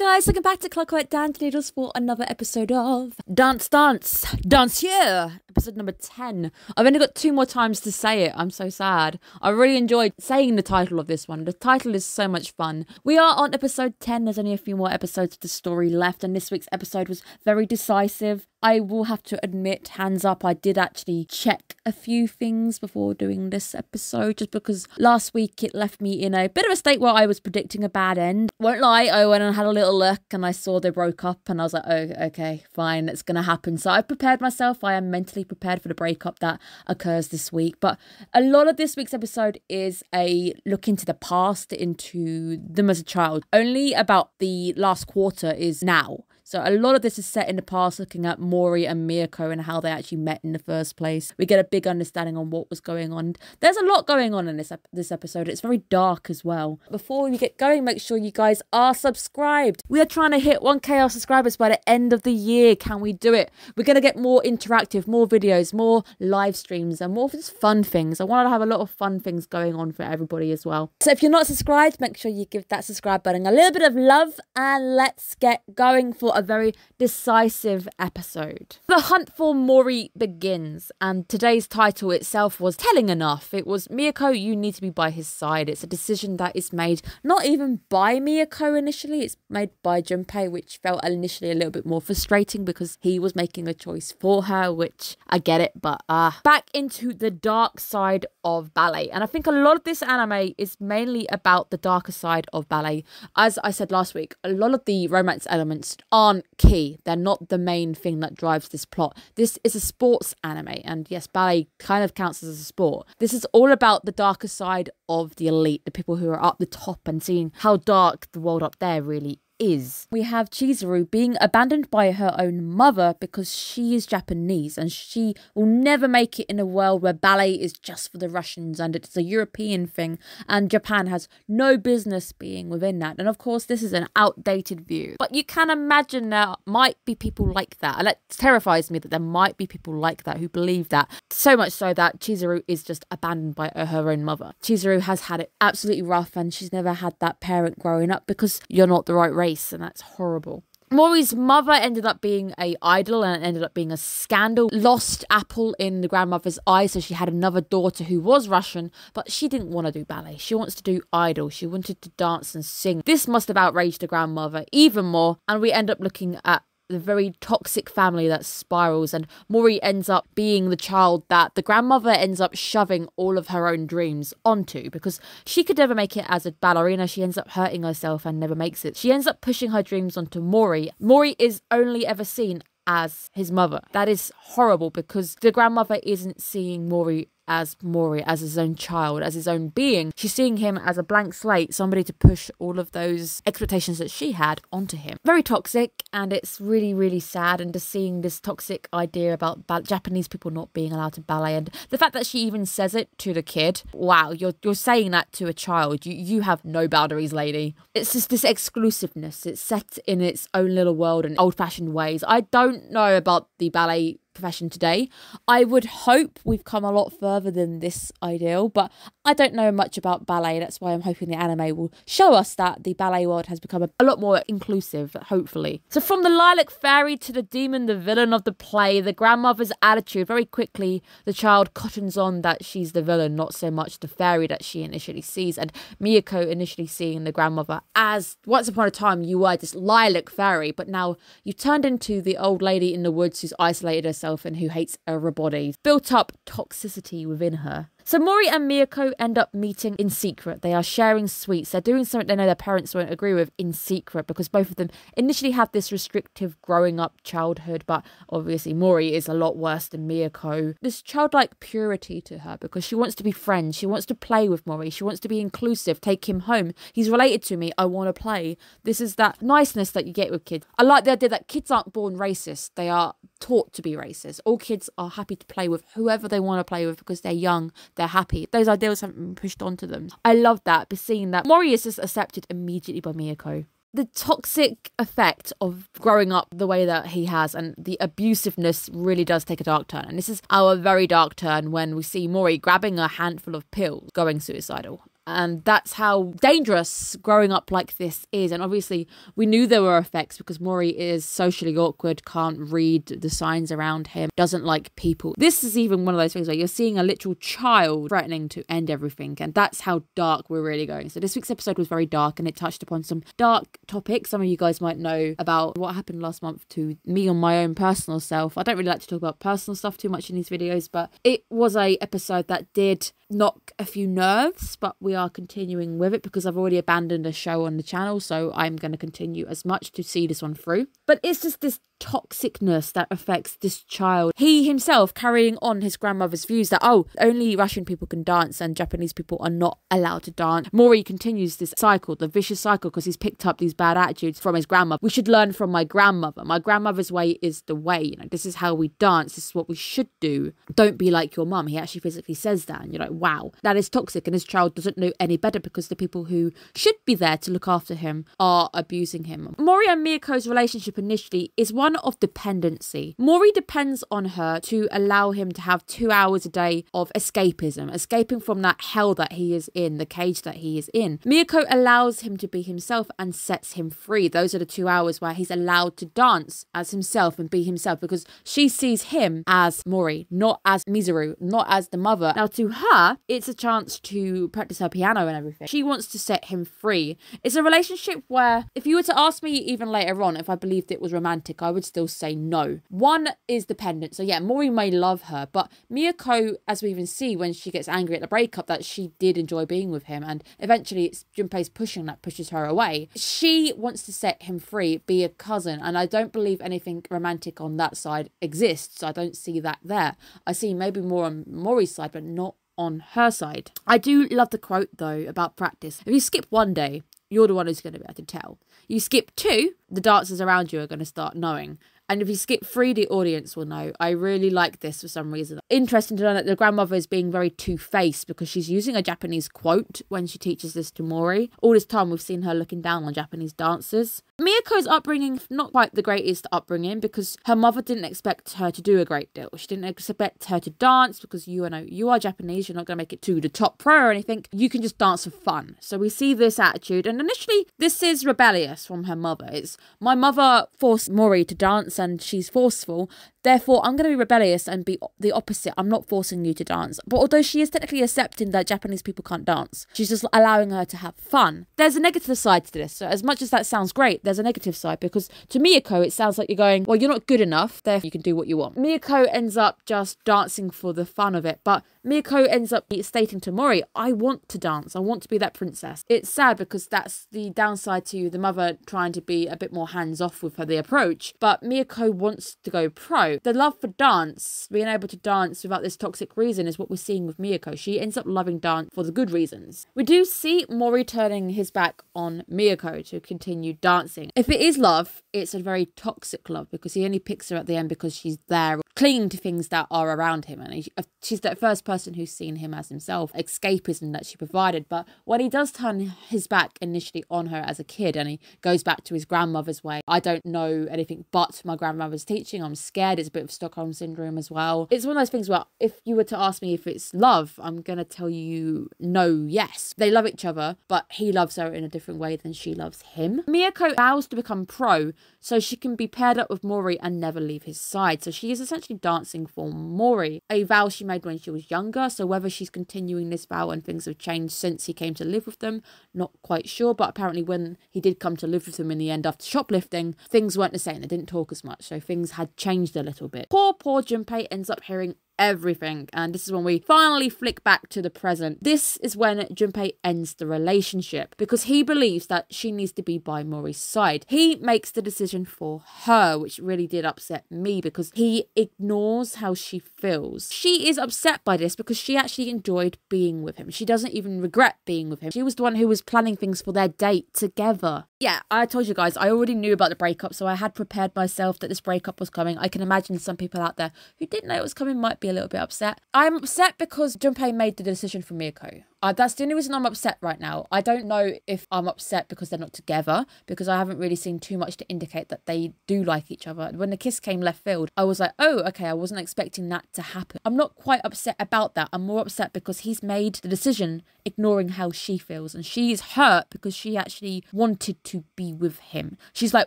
guys, welcome back to Clockwork Dandy Noodles for another episode of Dance Dance Danseur, episode number 10. I've only got two more times to say it. I'm so sad. I really enjoyed saying the title of this one. The title is so much fun. We are on episode 10. There's only a few more episodes of the story left, and this week's episode was very decisive. I will have to admit, hands up, I did actually check a few things before doing this episode just because last week it left me in a bit of a state where I was predicting a bad end. Won't lie, I went and had a little look and I saw they broke up and I was like, oh, okay, fine, it's going to happen. So I prepared myself. I am mentally prepared for the breakup that occurs this week. But a lot of this week's episode is a look into the past, into them as a child. Only about the last quarter is now. So a lot of this is set in the past, looking at Mori and Miyako and how they actually met in the first place. We get a big understanding on what was going on. There's a lot going on in this ep- this episode. It's very dark as well. Before we get going, make sure you guys are subscribed. We are trying to hit 1k subscribers by the end of the year. Can we do it? We're gonna get more interactive, more videos, more live streams, and more just fun things. I want to have a lot of fun things going on for everybody as well. So if you're not subscribed, make sure you give that subscribe button a little bit of love, and let's get going for a very decisive episode. The hunt for Mori begins, and today's title itself was telling enough. It was Miyako, you need to be by his side. It's a decision that is made not even by Miyako initially, it's made by Junpei, which felt initially a little bit more frustrating because he was making a choice for her, which I get it, but ah. Uh, back into the dark side of ballet. And I think a lot of this anime is mainly about the darker side of ballet. As I said last week, a lot of the romance elements are aren't key. They're not the main thing that drives this plot. This is a sports anime, and yes, ballet kind of counts as a sport. This is all about the darker side of the elite, the people who are up the top, and seeing how dark the world up there really is. We have Chizuru being abandoned by her own mother because she is Japanese and she will never make it in a world where ballet is just for the Russians and it's a European thing and Japan has no business being within that. And of course, this is an outdated view. But you can imagine there might be people like that. And it terrifies me that there might be people like that who believe that. So much so that Chizuru is just abandoned by her own mother. Chizuru has had it absolutely rough and she's never had that parent growing up because you're not the right race race, and that's horrible. Mori's mother ended up being a idol and ended up being a scandal. Lost apple in the grandmother's eye, so she had another daughter who was Russian, but she didn't want to do ballet. She wants to do idol. She wanted to dance and sing. This must have outraged the grandmother even more, and we end up looking at the very toxic family that spirals and Mori ends up being the child that the grandmother ends up shoving all of her own dreams onto because she could never make it as a ballerina. She ends up hurting herself and never makes it. She ends up pushing her dreams onto Mori Mori is only ever seen as his mother. That is horrible because the grandmother isn't seeing Mori as Mori, as his own child, as his own being. She's seeing him as a blank slate, somebody to push all of those expectations that she had onto him. Very toxic, and it's really, really sad. And just seeing this toxic idea about Japanese people not being allowed to ballet, and the fact that she even says it to the kid. Wow, you're you're saying that to a child. You you have no boundaries, lady. It's just this exclusiveness. It's set in its own little world and old-fashioned ways. I don't know about the ballet profession today. I would hope we've come a lot further than this ideal, but I don't know much about ballet. That's why I'm hoping the anime will show us that the ballet world has become a, a lot more inclusive, hopefully. So, from the lilac fairy to the demon, the villain of the play, the grandmother's attitude, very quickly the child cottons on that she's the villain, not so much the fairy that she initially sees. And Miyako initially seeing the grandmother as once upon a time you were this lilac fairy, but now you've turned into the old lady in the woods who's isolated herself and who hates everybody. Built up toxicity within her. So Mori and Miyako end up meeting in secret. They are sharing sweets. They're doing something they know their parents won't agree with in secret because both of them initially have this restrictive growing up childhood, but obviously Mori is a lot worse than Miyako. This childlike purity to her because she wants to be friends. She wants to play with Mori. She wants to be inclusive. Take him home. He's related to me. I want to play. This is that niceness that you get with kids. I like the idea that kids aren't born racist. They are taught to be racist. All kids are happy to play with whoever they want to play with because they're young they're happy. Those ideals haven't been pushed onto them. I love that, but seeing that Mori is just accepted immediately by Miyako the toxic effect of growing up the way that he has and the abusiveness really does take a dark turn. And this is our very dark turn when we see Mori grabbing a handful of pills, going suicidal And that's how dangerous growing up like this is. And obviously, we knew there were effects because Mori is socially awkward, can't read the signs around him, doesn't like people. This is even one of those things where you're seeing a literal child threatening to end everything. And that's how dark we're really going. So, this week's episode was very dark and it touched upon some dark topics. Some of you guys might know about what happened last month to me on my own personal self. I don't really like to talk about personal stuff too much in these videos, but it was a episode that did knock a few nerves, but we are continuing with it because I've already abandoned a show on the channel, so I'm going to continue as much to see this one through. But it's just this toxicness that affects this child. He himself carrying on his grandmother's views that, oh, only Russian people can dance and Japanese people are not allowed to dance. Mori continues this cycle, the vicious cycle, because he's picked up these bad attitudes from his grandmother. We should learn from my grandmother. My grandmother's way is the way. You know, this is how we dance. This is what we should do. Don't be like your mum. He actually physically says that. And you're like, wow, that is toxic. And his child doesn't know any better because the people who should be there to look after him are abusing him. Mori and Miyako's relationship initially is one of dependency. Mori depends on her to allow him to have two hours a day of escapism, escaping from that hell that he is in, the cage that he is in. Miyako allows him to be himself and sets him free. Those are the two hours where he's allowed to dance as himself and be himself because she sees him as Mori, not as Mizuru, not as the mother. Now, to her, it's a chance to practice her piano and everything. She wants to set him free. It's a relationship where, if you were to ask me even later on if I believed it was romantic, I would still say no. One is dependent. So, yeah, Mori may love her, but Miyako, as we even see when she gets angry at the breakup, that she did enjoy being with him. And eventually, it's Junpei's pushing that pushes her away. She wants to set him free, be a cousin. And I don't believe anything romantic on that side exists. I don't see that there. I see maybe more on Mori's side, but not on her side. I do love the quote though about practice. If you skip one day, you're the one who's going to be able to tell. You skip two, the dancers around you are going to start knowing. And if you skip three, the audience will know. I really like this for some reason. Interesting to know that the grandmother is being very two faced because she's using a Japanese quote when she teaches this to Mori. All this time, we've seen her looking down on Japanese dancers. Miyako's upbringing, not quite the greatest upbringing because her mother didn't expect her to do a great deal. She didn't expect her to dance because you know you are Japanese, you're not going to make it to the top pro or anything. You can just dance for fun. So we see this attitude, and initially, this is rebellious from her mother. It's my mother forced Mori to dance and she's forceful. Therefore, I'm going to be rebellious and be the opposite. I'm not forcing you to dance. But although she is technically accepting that Japanese people can't dance, she's just allowing her to have fun. There's a negative side to this. So, as much as that sounds great, there's a negative side because to Miyako, it sounds like you're going, well, you're not good enough, therefore you can do what you want. Miyako ends up just dancing for the fun of it. But Miyako ends up stating to Mori, I want to dance. I want to be that princess. It's sad because that's the downside to the mother trying to be a bit more hands off with her, the approach. But Miyako wants to go pro. The love for dance, being able to dance without this toxic reason, is what we're seeing with Miyako. She ends up loving dance for the good reasons. We do see Mori turning his back on Miyako to continue dancing. If it is love, it's a very toxic love because he only picks her at the end because she's there clinging to things that are around him. And uh, she's the first person who's seen him as himself, escapism that she provided. But when he does turn his back initially on her as a kid and he goes back to his grandmother's way, I don't know anything but my grandmother's teaching. I'm scared. It's a bit of Stockholm syndrome as well. It's one of those things where if you were to ask me if it's love, I'm going to tell you no, yes. They love each other, but he loves her in a different way than she loves him. Miyako vows to become pro so she can be paired up with Mori and never leave his side. So she is essentially dancing for Mori, a vow she made when she was younger. So whether she's continuing this vow and things have changed since he came to live with them, not quite sure. But apparently, when he did come to live with them in the end after shoplifting, things weren't the same. They didn't talk as much. So things had changed a little bit. Poor, poor Junpei ends up hearing everything. And this is when we finally flick back to the present. This is when Junpei ends the relationship because he believes that she needs to be by Mori's side. He makes the decision for her, which really did upset me because he ignores how she feels. She is upset by this because she actually enjoyed being with him. She doesn't even regret being with him. She was the one who was planning things for their date together. Yeah, I told you guys, I already knew about the breakup, so I had prepared myself that this breakup was coming. I can imagine some people out there who didn't know it was coming might be a little bit upset. I'm upset because Junpei made the decision for Miyako. Uh, that's the only reason I'm upset right now. I don't know if I'm upset because they're not together, because I haven't really seen too much to indicate that they do like each other. When the kiss came left field, I was like, oh, okay, I wasn't expecting that to happen. I'm not quite upset about that. I'm more upset because he's made the decision ignoring how she feels. And she is hurt because she actually wanted to be with him. She's like,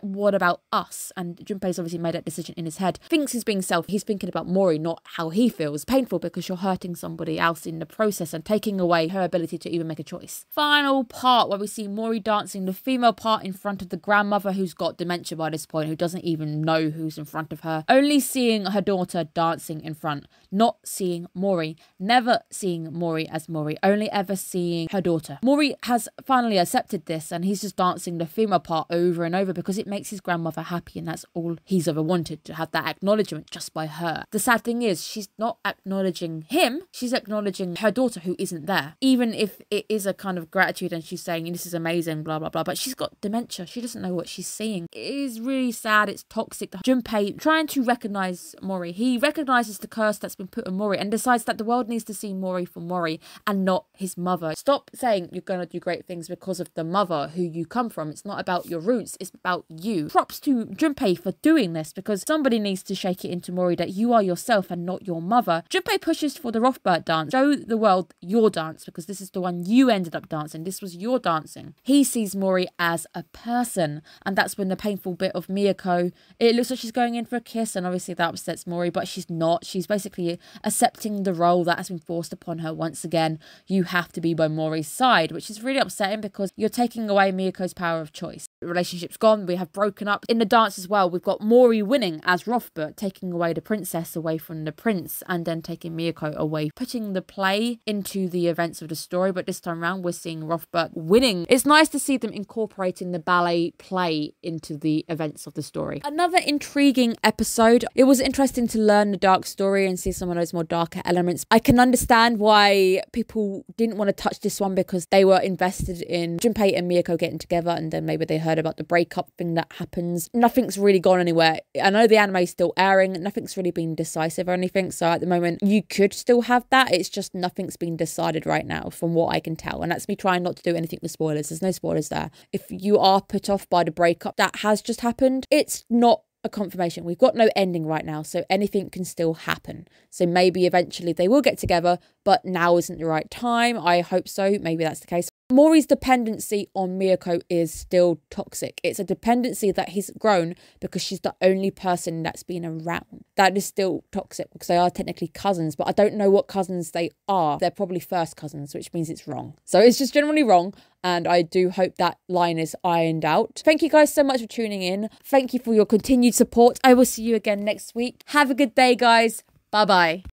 what about us? And Junpei's obviously made that decision in his head. Thinks he's being self. He's thinking about Mori, not how he feels. Painful because you're hurting somebody else in the process and taking away her ability to even make a choice. Final part where we see Mori dancing the female part in front of the grandmother who's got dementia by this point, who doesn't even know who's in front of her. Only seeing her daughter dancing in front, not seeing Mori. Never seeing Mori as Mori, only ever seeing her daughter. Mori has finally accepted this and he's just dancing the female part over and over because it makes his grandmother happy and that's all he's ever wanted to have that acknowledgement just by her. The sad thing is, she's not acknowledging him, she's acknowledging her daughter who isn't there. Even if it is a kind of gratitude and she's saying, This is amazing, blah, blah, blah, but she's got dementia. She doesn't know what she's seeing. It is really sad. It's toxic. Junpei trying to recognize Mori. He recognizes the curse that's been put on Mori and decides that the world needs to see Mori for Mori and not his mother. Stop saying you're going to do great things because of the mother who you come from. It's not about your roots, it's about you. Props to Junpei for doing this because somebody needs to shake it into Mori that you are yourself and not your mother. Junpei pushes for the Rothbart dance. Show the world your dance because this is the one you ended up dancing. This was your dancing. He sees Mori as a person, and that's when the painful bit of Miyako. It looks like she's going in for a kiss, and obviously that upsets Mori, but she's not. She's basically accepting the role that has been forced upon her once again. You have to be by Mori's side, which is really upsetting because you're taking away Miyako's power of choice. The relationship's gone. We have broken up. In the dance as well, we've got Mori winning as Rothbart, taking away the princess away from the prince, and then taking Miyako away, putting the play into the events of the story. But this time around, we're seeing Rothbart winning. It's nice to see them incorporating the ballet play into the events of the story. Another intriguing episode. It was interesting to learn the dark story and see some of those more darker elements. I can understand why people didn't want to touch this one because they were invested in Junpei and Miyako getting together and then maybe they heard about the breakup thing that happens. Nothing's really gone anywhere. I know the anime is still airing, nothing's really been decisive or anything. So at the moment, you could still have that. It's just nothing's been decided right now, from what I can tell. And that's me trying not to do anything with spoilers. There's no spoilers there. If you are put off by the breakup that has just happened, it's not a confirmation. We've got no ending right now, so anything can still happen. So maybe eventually they will get together, but now isn't the right time. I hope so. Maybe that's the case. Mori's dependency on Miyako is still toxic. It's a dependency that he's grown because she's the only person that's been around. That is still toxic because they are technically cousins, but I don't know what cousins they are. They're probably first cousins, which means it's wrong. So it's just generally wrong. And I do hope that line is ironed out. Thank you guys so much for tuning in. Thank you for your continued support. I will see you again next week. Have a good day, guys. Bye bye.